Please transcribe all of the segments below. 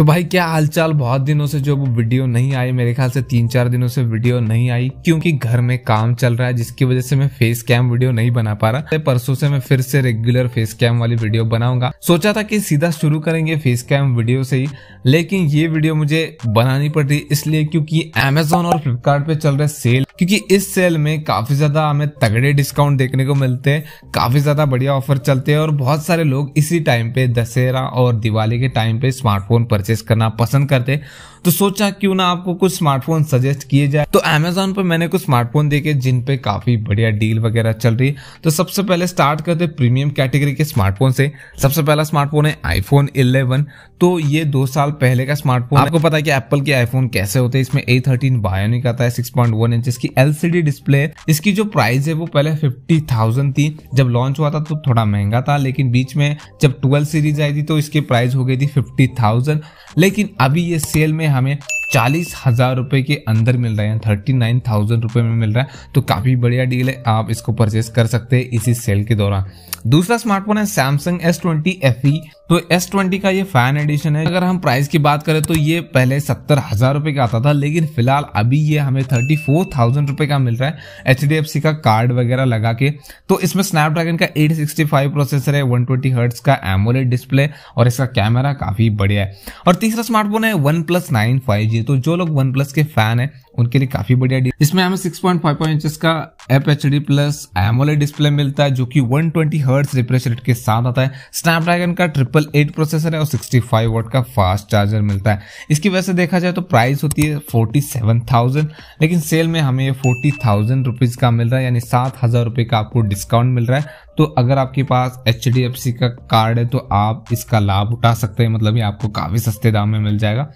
तो भाई क्या हालचाल? बहुत दिनों से जो वीडियो नहीं आई, मेरे ख्याल से तीन चार दिनों से वीडियो नहीं आई, क्योंकि घर में काम चल रहा है, जिसकी वजह से मैं फेस कैम वीडियो नहीं बना पा रहा। परसों से मैं फिर से रेगुलर फेस कैम वाली वीडियो बनाऊँगा। सोचा था कि सीधा शुरू करेंगे फेस कैम वीडियो से ही, लेकिन ये वीडियो मुझे बनानी पड़ रही, इसलिए क्योंकि अमेजोन और फ्लिपकार्ट चल रहे सेल क्योंकि इस सेल में काफ़ी ज़्यादा हमें तगड़े डिस्काउंट देखने को मिलते हैं, काफ़ी ज़्यादा बढ़िया ऑफ़र चलते हैं और बहुत सारे लोग इसी टाइम पे दशहरा और दिवाली के टाइम पे स्मार्टफ़ोन परचेस करना पसंद करते तो सोचा क्यों ना आपको कुछ स्मार्टफ़ोन सजेस्ट किए जाए। तो अमेजोन पर मैंने कुछ स्मार्टफ़ोन देखे जिन पे काफ़ी बढ़िया डील वगैरह चल रही है। तो सबसे पहले स्टार्ट करते प्रीमियम कैटेगरी के स्मार्टफ़ोन से। सबसे पहला स्मार्टफ़ोन है आईफोन 11 तो ये दो साल पहले का स्मार्टफ़ोन आपको पता है कि एप्पल के आईफोन कैसे होते हैं? इसमें ए थर्टीन बायोनिक आता है six point inch LCD display इसकी जो प्राइस है वो पहले फिफ्टी थाउज़ेंड थी। जब लॉन्च हुआ था तो थोड़ा महँगा था, लेकिन बीच में जब ट्वेल्व सीरीज़ आई थी तो इसकी प्राइस हो गई थी फिफ्टी थाउज़ेंड लेकिन अभी ये सेल में हमें चालीस हज़ार रुपए के अंदर मिल रहा है। थर्टी नाइन थाउज़ेंड रुपए में मिल रहा है। तो काफ़ी बढ़िया डील है। आप इसको परचेस कर सकते हैं इसी सेल के दौरान। दूसरा स्मार्टफ़ोन है सैमसंग एस ट्वेंटी एफ़ तो एस ट्वेंटी का ये फ़ैन एडिशन है। अगर हम प्राइस की बात करें तो ये पहले सत्तर हज़ार रुपए का आता था, लेकिन फ़िलहाल अभी ये हमें थर्टी फोर थाउज़ेंड रुपए का मिल रहा है एच डी एफ़ सी का कार्ड वगैरह लगा के। तो इसमें स्नैपड्रैगन का एट सिक्सटी फाइव प्रोसेसर है वन ट्वेंटी का एमोलेड डिस्प्ले और इसका कैमरा काफ़ी बढ़िया है। और तीसरा स्मार्टफ़ोन है one plus nine five G तो जो लोग वन प्लस के फ़ैन है उनके लिए काफ़ी बढ़िया डील इसमें हमें 6.55 इंच का F H D plus AMOLED display मिलता है, जो कि 120 ट्वेंटी हर्ट्स रिफ्रेश रेट के साथ आता है। स्नैपड्रैगन का ट्रिपल एट प्रोसेसर है और 65 वोट का फास्ट चार्जर मिलता है। इसकी वजह से देखा जाए तो प्राइस होती है फोर्टी सेवन थाउज़ेंड लेकिन सेल में हमें ये फोर्टी थाउज़ेंड रुपीज़ का मिल रहा है, यानी सात हज़ार रुपए का आपको डिस्काउंट मिल रहा है। तो अगर आपके पास एच का कार्ड है तो आप इसका लाभ उठा सकते हैं मतलब ये आपको काफ़ी सस्ते दाम में मिल जाएगा।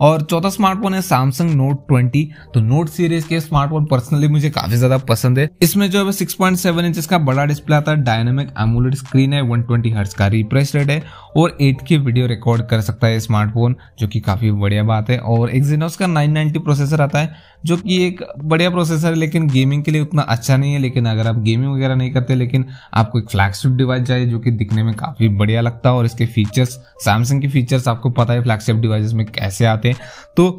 और चौथा स्मार्टफ़ोन है सैमसंग नोट 20 तो नोट सीरीज़ के स्मार्टफ़ोन पर्सनली मुझे काफ़ी ज़्यादा पसंद है। इसमें जो है सिक्स पॉइंट सेवन इंच का बड़ा डिस्प्ले आता है डायनेमिक एमुलेट स्क्रीन है वन ट्वेंटी हर्ट्स का रिफ्रेश रेट है और एट की वीडियो रिकॉर्ड कर सकता है स्मार्टफ़ोन जो कि काफ़ी बढ़िया बात है। और एक जिनोस का नाइन प्रोसेसर आता है, जो कि एक बढ़िया प्रोसेसर है, लेकिन गेमिंग के लिए उतना अच्छा नहीं है। लेकिन अगर आप गेमिंग वगैरह नहीं करते, लेकिन आपको एक फ्लैगशिप डिवाइस चाहिए, जो कि दिखने में काफ़ी बढ़िया लगता है और इसके फीचर्स सैमसंग के फीचर्स आपको पता है फ्लैगशिप डिवाइसेस में कैसे आते हैं। तो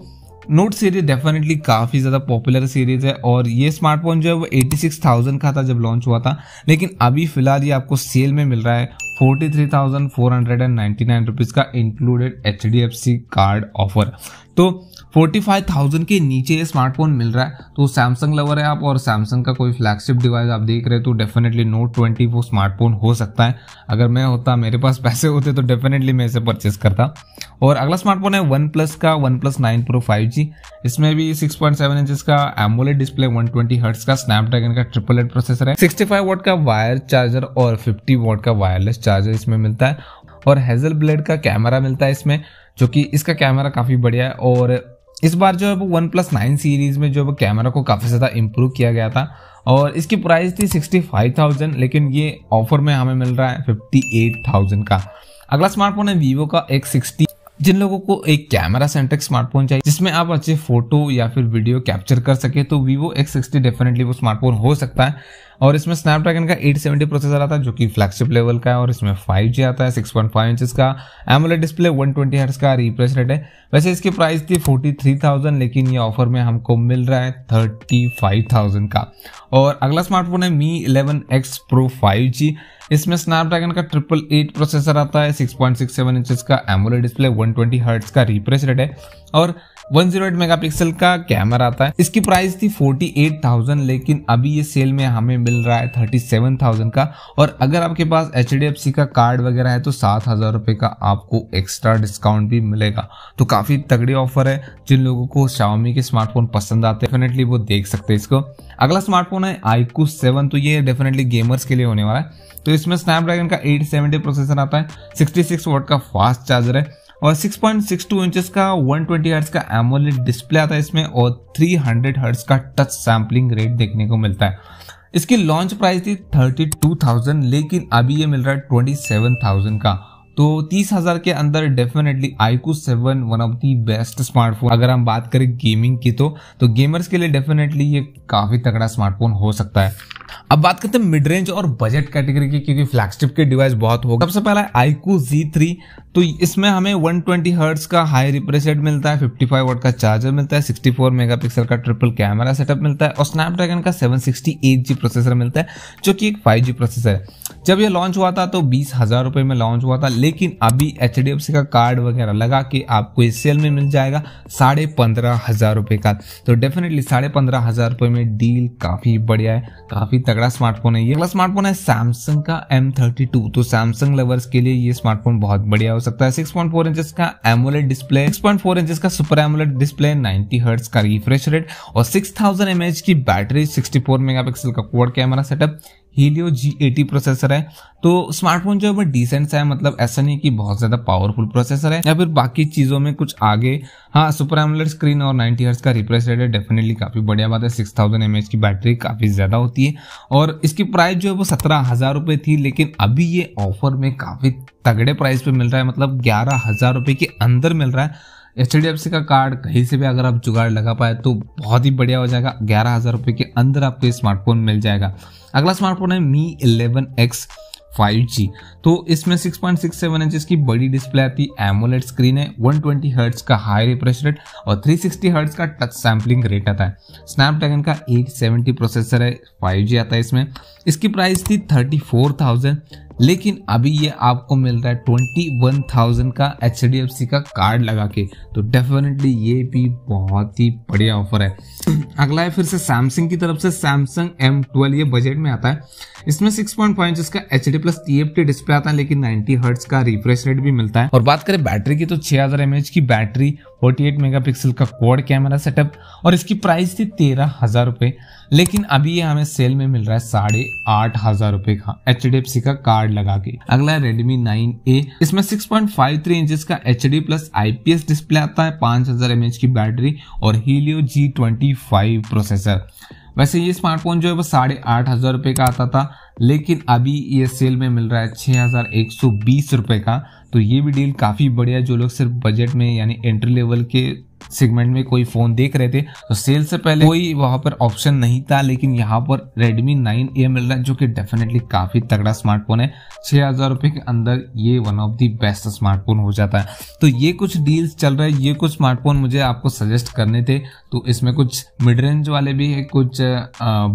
नोट सीरीज़ डेफिनेटली काफ़ी ज़्यादा पॉपुलर सीरीज़ है और ये स्मार्टफ़ोन जो है वो 86,000 का था जब लॉन्च हुआ था। लेकिन अभी फ़िलहाल ये आपको सेल में मिल रहा है forty three thousand four hundred and ninety nine rupees का इंक्लूडेड सी कार्ड ऑफ़र तो फोर्टी फाइव थाउज़ेंड के नीचे ये स्मार्टफ़ोन मिल रहा है तो सैमसंग लवर है आप और सैमसंग का कोई फ्लैगशिप डिवाइस आप देख रहे हो तो डेफिनेटली नोट ट्वेंटी वो स्मार्टफ़ोन हो सकता है। अगर मैं होता, मेरे पास पैसे होते तो डेफिनेटली मैं इसे परचेस करता। और अगला स्मार्टफ़ोन है वन प्लस का one plus nine pro five G इसमें भी सिक्स पॉइंट सेवन इंच का AMOLED display one twenty hertz का स्नैपड्रैगन का ट्रिपल एड प्रोसेसर है। सिक्सटी फाइव वोट का वायर चार्जर और फिफ्टी वोट का वायरलेस चार्जर इसमें मिलता है और हेजल ब्लेड का कैमरा मिलता है इसमें, जो कि इसका कैमरा काफ़ी बढ़िया है और इस बार जो है वो वन प्लस नाइन सीरीज़ में जो है कैमरा को काफ़ी ज़्यादा इम्प्रूव किया गया था और इसकी प्राइस थी सिक्सटी फाइव थाउज़ेंड लेकिन ये ऑफ़र में हमें मिल रहा है फिफ्टी एट थाउज़ेंड का। अगला स्मार्टफ़ोन है वीवो का एक सिक्सटी जिन लोगों को एक कैमरा सेंट्रिक स्मार्टफ़ोन चाहिए, जिसमें आप अच्छे फ़ोटो या फिर वीडियो कैप्चर कर सके तो वीवो एक्स सिक्सटी डेफिनेटली वो स्मार्टफ़ोन हो सकता है। और इसमें स्नैपड्रैगन का 870 प्रोसेसर आता है जो कि फ्लैगशिप लेवल का है और इसमें 5G आता है 6.5 इंचेस का। एमोलेड डिस्प्ले 120 ट्वेंटी हर्ट्स का रिफ्रेश रेट है। वैसे इसकी प्राइस थी 43,000 लेकिन ये ऑफ़र में हमको मिल रहा है 35,000 का। और अगला स्मार्टफ़ोन है Mi eleven 11X Pro 5G इसमें स्नैपड्रैगन का ट्रिपल एट प्रोसेसर आता है 6.67 इंचेस का। एमोलेड डिस्प्ले 120 ट्वेंटी हर्ट्स का रिफ्रेश रेट है। और 108 मेगापिक्सल का कैमरा आता है। इसकी प्राइस थी 48,000 लेकिन अभी ये सेल में हमें मिल रहा है 37,000 का। और अगर आपके पास एच का कार्ड वगैरह है तो सात हज़ार रुपए का आपको एक्स्ट्रा डिस्काउंट भी मिलेगा। तो काफ़ी तगड़ी ऑफ़र है जिन लोगों को शाओमी के स्मार्टफ़ोन पसंद आते हैं डेफिनेटली वो देख सकते हैं इसको। अगला स्मार्टफ़ोन है आईकू सेवन तो ये डेफिनेटली गेमर्स के लिए होने वाला है। तो इसमें स्नैपड्रैगन का 870 प्रोसेसर आता है 66 वोट का फास्ट चार्जर है और 6.62 इंचेस का 120 ट्वेंटी हर्ट्स का एमोलेड डिस्प्ले आता है इसमें और 300 हर्ट्स का टच सैम्पलिंग रेट देखने को मिलता है। इसकी लॉन्च प्राइस थी 32,000 लेकिन अभी ये मिल रहा है 27,000 का। तो तीस हज़ार के अंदर definitely iQOO seven one of the best smartphone अगर हम बात करें गेमिंग की तो तो गेमर्स के लिए डेफिनेटली ये काफ़ी तगड़ा स्मार्टफ़ोन हो सकता है। अब बात करते हैं मिड रेंज और बजट कैटेगरी की, क्योंकि फ्लैगशिप के डिवाइस बहुत होगा। सबसे पहला आईकू जी थ्री तो इसमें हमें 120 ट्वेंटी हर्ट्स का हाई रिफ्रेश रेट मिलता है 55 वाट का चार्जर मिलता है 64 मेगापिक्सल का ट्रिपल कैमरा सेटअप मिलता है और स्नैपड्रैगन का 768G प्रोसेसर मिलता है, जो कि एक 5G प्रोसेसर है। जब ये लॉन्च हुआ था तो बीस हज़ार रुपए में लॉन्च हुआ था, लेकिन अभी HDFC का कार्ड वगैरह लगा के आपको इस सेल में मिल जाएगा साढ़े पंद्रह हज़ार रुपए का। तो डेफिनेटली साढ़े पंद्रह हज़ार रुपए में डील काफ़ी बढ़िया है, काफ़ी तगड़ा स्मार्टफ़ोन है ये। अगला स्मार्टफ़ोन है सैमसंग का एम तो सैमसंग लवर्स के लिए ये स्मार्टफ़ोन बहुत बढ़िया हो सकता है। सिक्स पॉइंट फोर इंचेस का AMOLED display six point four inches का super AMOLED display ninety hertz का रिफ्रेश रेट और सिक्स थाउज़ेंड की बैटरी सिक्सटी फोर मेगापिक्सल का quad camera setup Helio G eighty processor है। तो स्मार्टफ़ोन जो है डिसेंट सा है मतलब ऐसा नहीं कि बहुत ज़्यादा पावरफुल प्रोसेसर है। या फिर बाकी चीज़ों में कुछ आगे। हाँ सुपर एमुलर स्क्रीन और 90 हर्ट्ज का रिप्रेस रेट है डेफिनेटली काफ़ी बढ़िया बात है। सिक्स थाउज़ेंड एमएच की बैटरी काफ़ी ज़्यादा होती है। और इसकी प्राइस जो है वो सत्रह हज़ार रुपए थी, लेकिन अभी ये ऑफ़र में काफ़ी तगड़े प्राइस पे मिल रहा है। मतलब ग्यारह हज़ार रुपए के अंदर मिल रहा है। एच डी एफ़ सी का कार्ड कहीं से भी अगर आप जुगाड़ लगा पाए तो बहुत ही बढ़िया हो जाएगा। ग्यारह हज़ार रुपये के अंदर आपको ये स्मार्टफ़ोन मिल जाएगा। अगला स्मार्टफ़ोन है मी इलेवन एक्स 5G तो इसमें 6.67 इंचेस की बड़ी डिस्प्ले आती है एमोलेट स्क्रीन है 120 ट्वेंटी का हाई रिफ्रेश रेट और 360 हर्ट्स का टच सैम्पलिंग रेट आता है। स्नैपड्रैगन का 870 प्रोसेसर है 5G आता है इसमें। इसकी प्राइस थी 34,000 लेकिन अभी ये आपको मिल रहा है ट्वेंटी वन थाउज़ेंड का एच डी एफ़ सी का कार्ड लगा के। तो डेफिनेटली ये भी बहुत ही बढ़िया ऑफ़र है। अगला है फिर से सैमसंग की तरफ़ से। सैमसंग एम ट्वेल्व ये बजट में आता है। इसमें 6.5 पॉइंट इंच का H D plus T display आता है, लेकिन 90 हर्ट्स का रिफ्रेश रेट भी मिलता है। और बात करें बैटरी की तो 6000 हज़ार एम एच की बैटरी 48 मेगापिक्सल का क्वाड कैमरा सेटअप और इसकी प्राइस थी तेरह हज़ार रुपए। लेकिन अभी ये हमें सेल में मिल रहा है साढ़े आठ हज़ार रुपए का एच डी एफ़ सी का कार्ड लगा के। अगला रेडमी नाइन ए इसमें six point five three inches का H D plus IPS display आता है, पाँच हज़ार एमएच की बैटरी और Helio G twenty five processor वैसे ये स्मार्टफ़ोन जो है वो साढ़े आठ हज़ार रुपए का आता था, लेकिन अभी ये सेल में मिल रहा है छह हज़ार एक सौ बीस रुपए का। तो ये भी डील काफ़ी बढ़िया जो लोग सिर्फ़ बजट में, यानी एंट्री लेवल के सेगमेंट में कोई फ़ोन देख रहे थे तो सेल से पहले कोई वहाँ पर ऑप्शन नहीं था, लेकिन यहाँ पर Redmi 9A मिल रहा है, जो कि डेफिनेटली काफ़ी तगड़ा स्मार्टफ़ोन है। छह हज़ार रुपए के अंदर ये one of the best smartphone हो जाता है। तो ये कुछ डील्स चल रहे हैं, ये कुछ स्मार्टफ़ोन मुझे आपको सजेस्ट करने थे। तो इसमें कुछ मिड रेंज वाले भी है, कुछ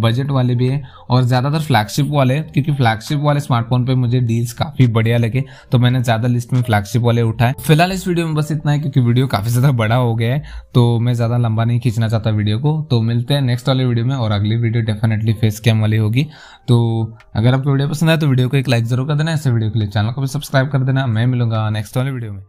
बजट वाले भी है, और ज़्यादातर फ्लैगशिप वाले क्योंकि फ्लैगशिप वाले स्मार्टफ़ोन पे मुझे डील्स काफ़ी बढ़िया लगे तो मैंने ज़्यादा लिस्ट में फ्लैगशिप वाले उठाए। फ़िलहाल इस वीडियो में बस इतना है, क्योंकि वीडियो काफ़ी ज़्यादा बड़ा हो गया है तो मैं ज़्यादा लंबा नहीं खींचना चाहता वीडियो को। तो मिलते हैं नेक्स्ट वाले वीडियो में और अगली वीडियो डेफिनेटली फेस कैम वाली होगी। तो अगर आपको वीडियो पसंद आए तो वीडियो को एक लाइक ज़रूर कर देना। ऐसे वीडियो के लिए चैनल को भी सब्सक्राइब कर देना। मैं मिलूँगा नेक्स्ट वाले वीडियो में।